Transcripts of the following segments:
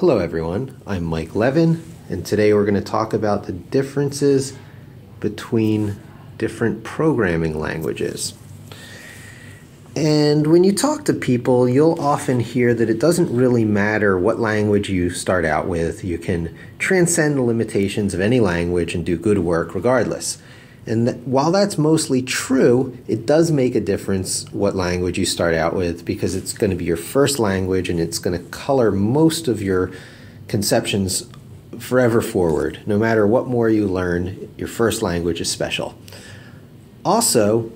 Hello, everyone. I'm Mike Levin, and today we're going to talk about the differences between different programming languages. And when you talk to people, you'll often hear that it doesn't really matter what language you start out with. You can transcend the limitations of any language and do good work regardless. And th- while that's mostly true, it does make a difference what language you start out with because it's going to be your first language and it's going to color most of your conceptions forever forward. No matter what more you learn, your first language is special. Also,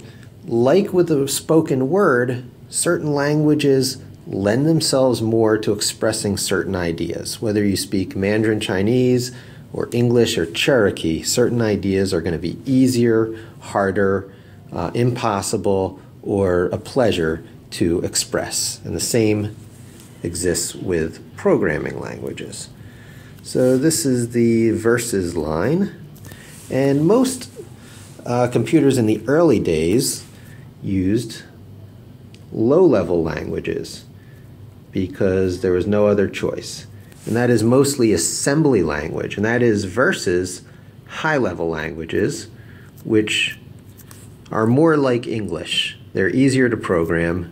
like with the spoken word, certain languages lend themselves more to expressing certain ideas. Whether you speak Mandarin Chinese, or English or Cherokee, certain ideas are going to be easier, harder, uh, impossible, or a pleasure to express. And the same exists with programming languages. So this is the verses line. And most uh, computers in the early days used low level languages because there was no other choice and that is mostly assembly language, and that is versus high level languages, which are more like English. They're easier to program,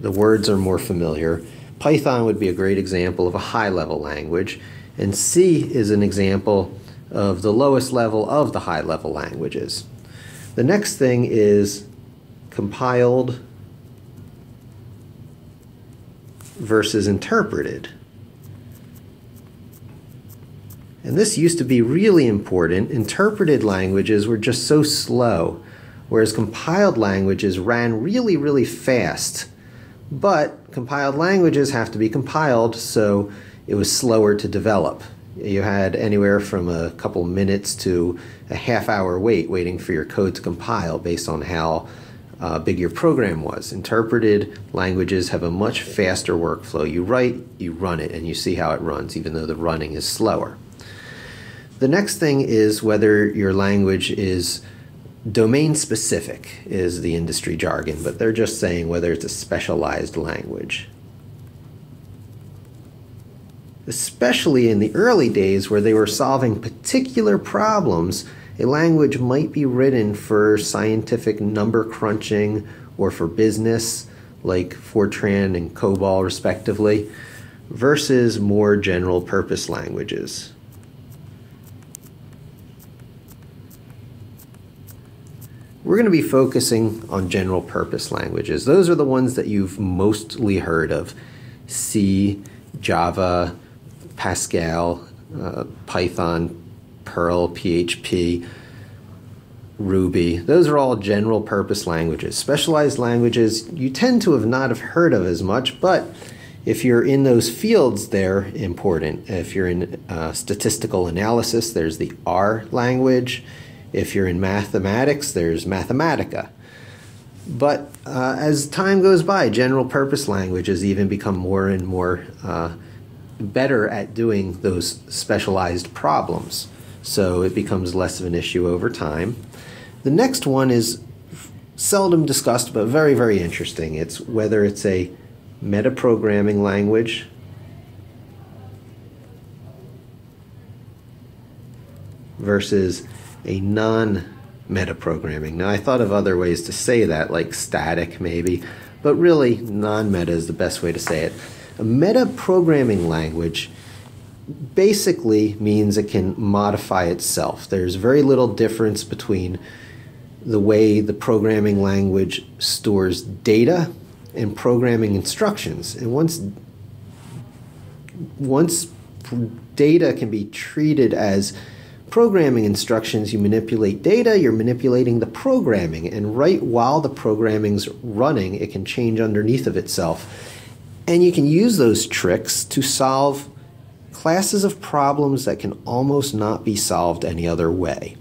the words are more familiar. Python would be a great example of a high level language, and C is an example of the lowest level of the high level languages. The next thing is compiled versus interpreted. And this used to be really important. Interpreted languages were just so slow, whereas compiled languages ran really, really fast. But compiled languages have to be compiled, so it was slower to develop. You had anywhere from a couple minutes to a half hour wait waiting for your code to compile based on how uh, big your program was. Interpreted languages have a much faster workflow. You write, you run it, and you see how it runs, even though the running is slower. The next thing is whether your language is domain specific, is the industry jargon, but they're just saying whether it's a specialized language. Especially in the early days where they were solving particular problems a language might be written for scientific number crunching or for business, like Fortran and COBOL, respectively, versus more general purpose languages. We're going to be focusing on general purpose languages. Those are the ones that you've mostly heard of C, Java, Pascal, uh, Python, Perl, PHP, Ruby. Those are all general purpose languages. Specialized languages you tend to have not have heard of as much, but if you're in those fields, they're important. If you're in uh, statistical analysis, there's the R language. If you're in mathematics, there's Mathematica. But uh, as time goes by, general purpose languages even become more and more uh, better at doing those specialized problems so it becomes less of an issue over time. The next one is seldom discussed but very, very interesting. It's whether it's a metaprogramming language versus a non metaprogramming. Now, I thought of other ways to say that, like static maybe, but really non meta is the best way to say it. A metaprogramming language basically means it can modify itself. There's very little difference between the way the programming language stores data and programming instructions. And once once data can be treated as programming instructions, you manipulate data, you're manipulating the programming, and right while the programming's running, it can change underneath of itself. And you can use those tricks to solve classes of problems that can almost not be solved any other way.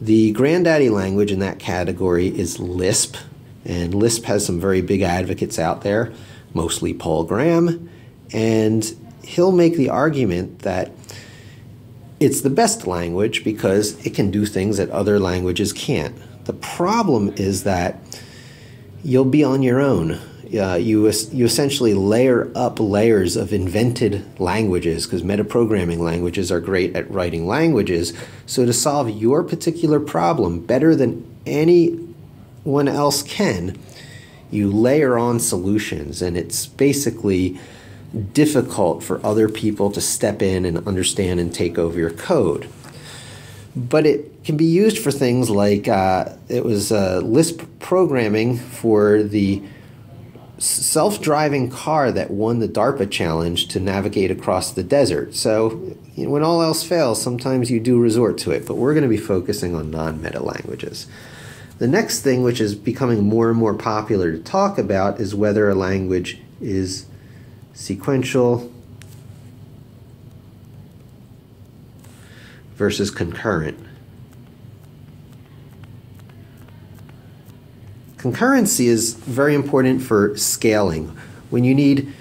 The granddaddy language in that category is Lisp, and Lisp has some very big advocates out there, mostly Paul Graham, and he'll make the argument that it's the best language because it can do things that other languages can't. The problem is that you'll be on your own uh, you you essentially layer up layers of invented languages because metaprogramming languages are great at writing languages. So to solve your particular problem better than anyone else can, you layer on solutions, and it's basically difficult for other people to step in and understand and take over your code. But it can be used for things like uh, it was uh, Lisp programming for the self driving car that won the DARPA challenge to navigate across the desert. So, you know, when all else fails, sometimes you do resort to it, but we're going to be focusing on non meta languages. The next thing, which is becoming more and more popular to talk about, is whether a language is sequential versus concurrent. Concurrency is very important for scaling. When you need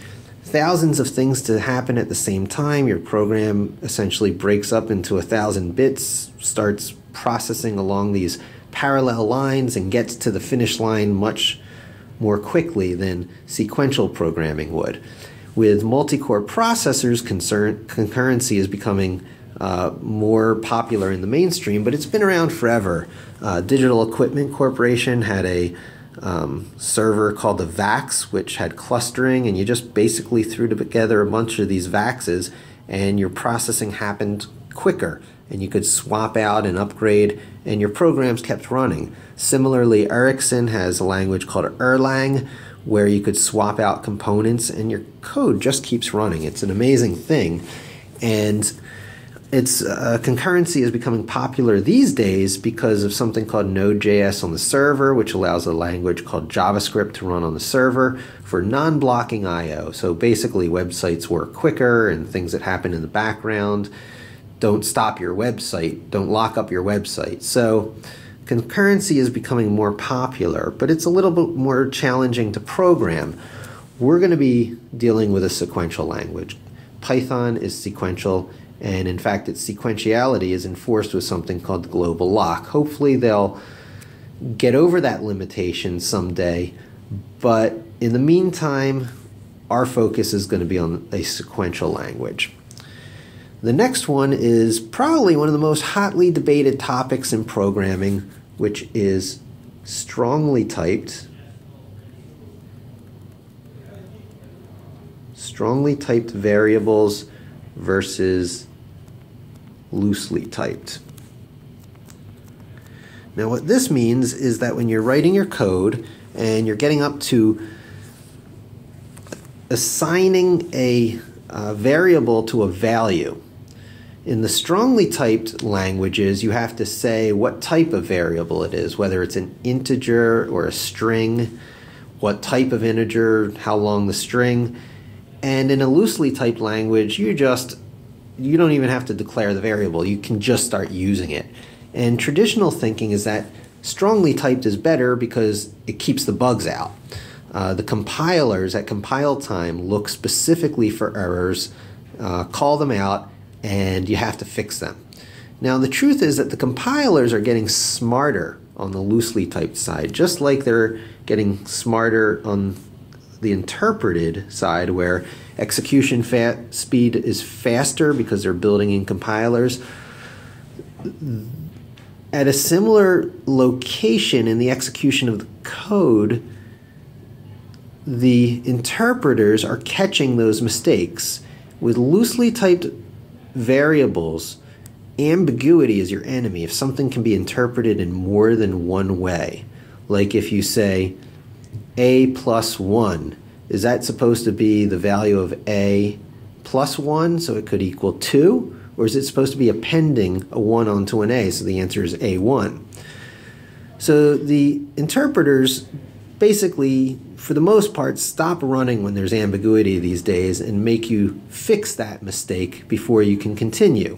thousands of things to happen at the same time, your program essentially breaks up into a thousand bits, starts processing along these parallel lines, and gets to the finish line much more quickly than sequential programming would. With multi core processors, concern, concurrency is becoming uh, more popular in the mainstream, but it's been around forever. Uh, Digital Equipment Corporation had a um, server called the VAX, which had clustering, and you just basically threw together a bunch of these VAXs, and your processing happened quicker, and you could swap out and upgrade, and your programs kept running. Similarly, Ericsson has a language called Erlang, where you could swap out components, and your code just keeps running. It's an amazing thing, and its uh, concurrency is becoming popular these days because of something called Node.js on the server, which allows a language called JavaScript to run on the server for non-blocking I/O. So basically, websites work quicker, and things that happen in the background don't stop your website, don't lock up your website. So concurrency is becoming more popular, but it's a little bit more challenging to program. We're going to be dealing with a sequential language. Python is sequential and in fact, its sequentiality is enforced with something called the global lock. Hopefully, they'll get over that limitation someday. But in the meantime, our focus is going to be on a sequential language. The next one is probably one of the most hotly debated topics in programming, which is strongly typed. Strongly typed variables versus loosely typed. Now, what this means is that when you're writing your code and you're getting up to assigning a variable to a value, in the strongly typed languages, you have to say what type of variable it is, whether it's an integer or a string, what type of integer, how long the string. And in a loosely typed language, you just you don't even have to declare the variable. You can just start using it. And traditional thinking is that strongly typed is better because it keeps the bugs out. Uh, the compilers at compile time look specifically for errors, uh, call them out, and you have to fix them. Now, the truth is that the compilers are getting smarter on the loosely typed side, just like they're getting smarter on the interpreted side, where execution speed is faster because they're building in compilers. At a similar location in the execution of the code, the interpreters are catching those mistakes. With loosely typed variables, ambiguity is your enemy. If something can be interpreted in more than one way, like if you say a plus 1, is that supposed to be the value of a plus 1, so it could equal 2? Or is it supposed to be appending a 1 onto an a, so the answer is a1? So the interpreters basically, for the most part, stop running when there's ambiguity these days and make you fix that mistake before you can continue.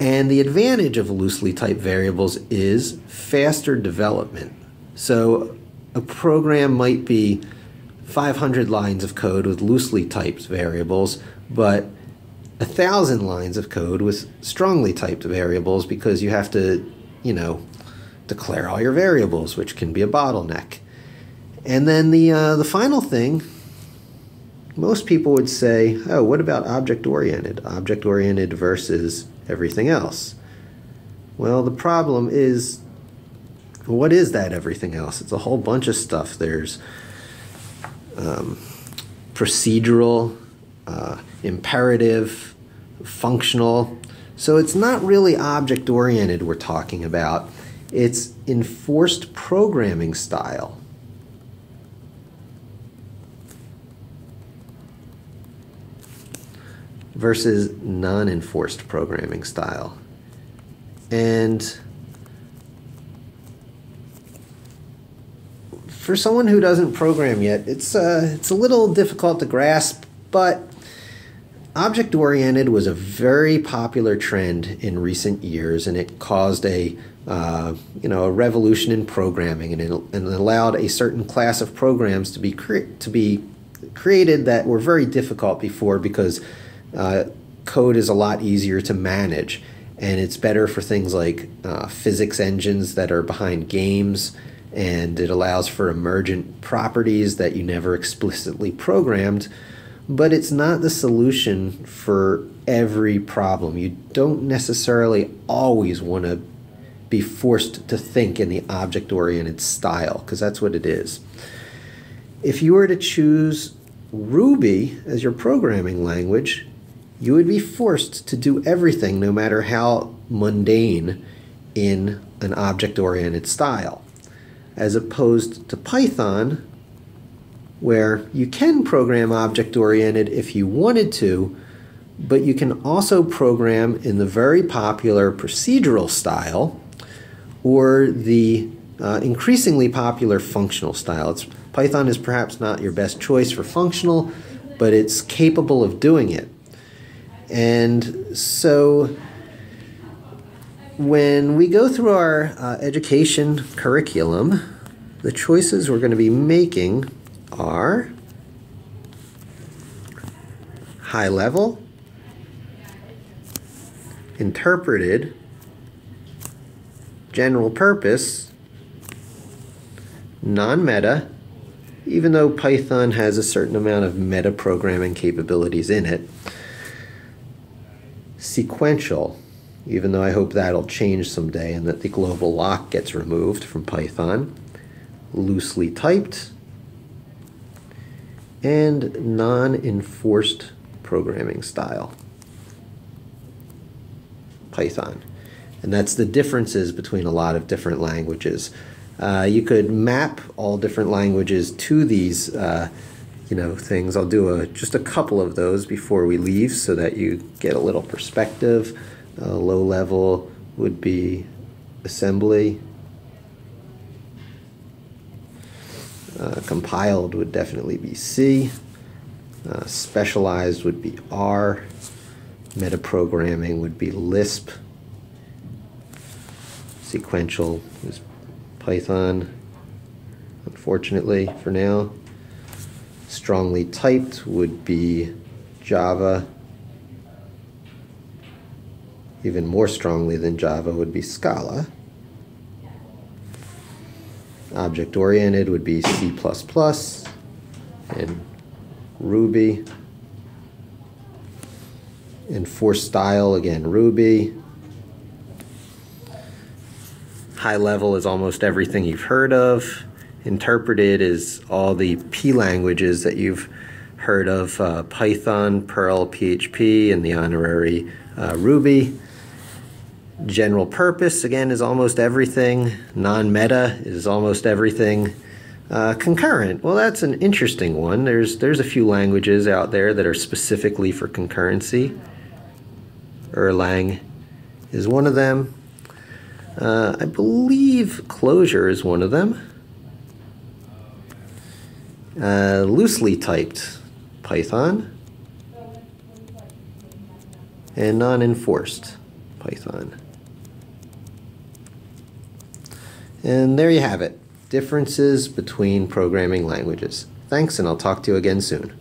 And the advantage of loosely typed variables is faster development. So a program might be 500 lines of code with loosely typed variables, but a thousand lines of code with strongly typed variables because you have to, you know, declare all your variables, which can be a bottleneck. And then the uh, the final thing, most people would say, "Oh, what about object oriented? Object oriented versus everything else." Well, the problem is, what is that everything else? It's a whole bunch of stuff. There's um, procedural, uh, imperative, functional. So it's not really object oriented we're talking about. It's enforced programming style. versus non enforced programming style. And for someone who doesn't program yet, it's, uh, it's a little difficult to grasp, but object oriented was a very popular trend in recent years, and it caused a uh, you know a revolution in programming, and it, and allowed a certain class of programs to be to be created that were very difficult before because uh, code is a lot easier to manage, and it's better for things like uh, physics engines that are behind games, and it allows for emergent properties that you never explicitly programmed. But it's not the solution for every problem. You don't necessarily always want to be forced to think in the object oriented style, because that's what it is. If you were to choose Ruby as your programming language, you would be forced to do everything, no matter how mundane, in an object oriented style, as opposed to Python, where you can program object oriented if you wanted to, but you can also program in the very popular procedural style or the uh, increasingly popular functional style. It's, Python is perhaps not your best choice for functional, but it's capable of doing it. And so when we go through our uh, education curriculum, the choices we're going to be making are high level, interpreted, general purpose, non meta, even though Python has a certain amount of meta programming capabilities in it sequential, even though I hope that'll change someday and that the global lock gets removed from Python, loosely typed, and non enforced programming style. Python. And that's the differences between a lot of different languages. Uh, you could map all different languages to these uh, you know things. I'll do a just a couple of those before we leave, so that you get a little perspective. Uh, low level would be assembly. Uh, compiled would definitely be C. Uh, specialized would be R. Metaprogramming would be Lisp. Sequential is Python, unfortunately, for now strongly typed would be Java. Even more strongly than Java would be Scala. Object oriented would be C and Ruby. Enforced style, again, Ruby. High level is almost everything you've heard of interpreted is all the P languages that you've heard of uh, Python, Perl, PHP, and the honorary uh, Ruby. General purpose, again, is almost everything. Non meta is almost everything. Uh, concurrent, well, that's an interesting one. There's, there's a few languages out there that are specifically for concurrency. Erlang is one of them. Uh, I believe Clojure is one of them. Uh, loosely typed Python and non-enforced Python. And there you have it, differences between programming languages. Thanks, and I'll talk to you again soon.